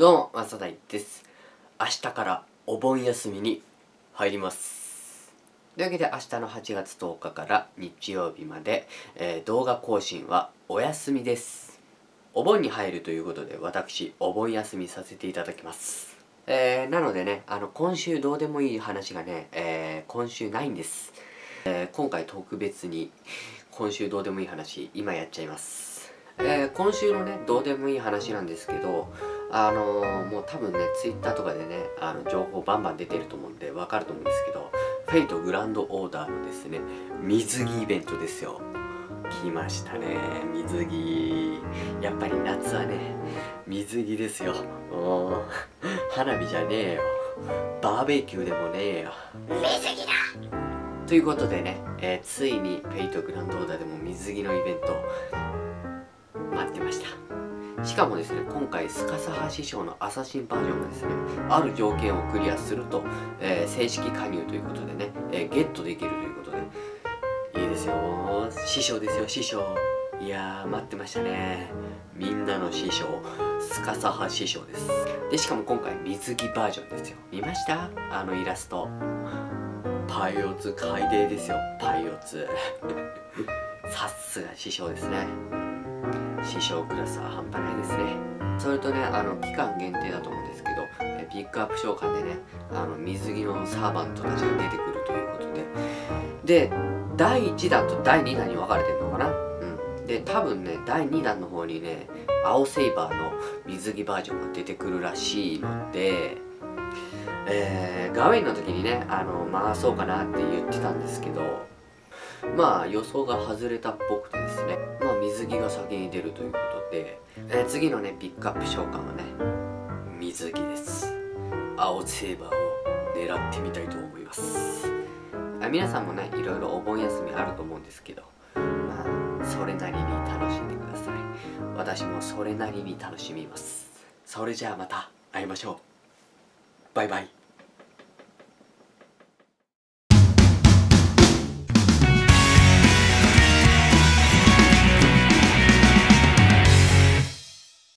どうも、マサダイです。明日からお盆休みに入ります。というわけで明日の8月10日から日曜日まで、えー動画更新はお休みです。お盆に入るということで私、お盆休みさせていただきます。えーなのでね、あの今週どうでもいい話がね、えー今週ないんです。え今回特別に今週どうでもいい話今やっちゃいます、えー今週のねどうでもいい話なんですけどあのーもう多分ねツイッターとかでねあの情報バンバン出てると思うんでわかると思うんですけどフェイトグランドオーダーのですね水着イベントですよ。来ましたね水着。やっぱり夏はね水着ですよ。花火じゃねえよ。バーベキューでもねえよ。水着だ！ということでね、えーついにフェイトグランドオーダーでも水着のイベントしかもですね今回スカサハ師匠のアサシンバージョンがですねある条件をクリアすると、えー正式加入ということでね、えーゲットできるということでいいですよ。師匠ですよ師匠。いやー待ってましたね。みんなの師匠スカサハ師匠です。でしかも今回水着バージョンですよ。見ました？あのイラスト。パイオツ海底ですよ。パイオツ。さすが師匠ですね。師匠クラスは半端ないそれとねあの期間限定だと思うんですけどえピックアップ召喚でねあの水着のサーバントたちが出てくるということで。で第1弾と第2弾に分かれてるのかな？うん。で多分ね第2弾の方にね青セイバーの水着バージョンが出てくるらしいのでえー、画面の時にねあの回そうかなって言ってたんですけどまあ予想が外れたっぽくてですね。まあ水着が先に出るということで、えー次のねピックアップ召喚はね水着です。青セーバーを狙ってみたいと思います。あ皆さんもねいろいろお盆休みあると思うんですけど。まあそれなりに楽しんでください。私もそれなりに楽しみます。それじゃあまた会いましょう。バイバイ。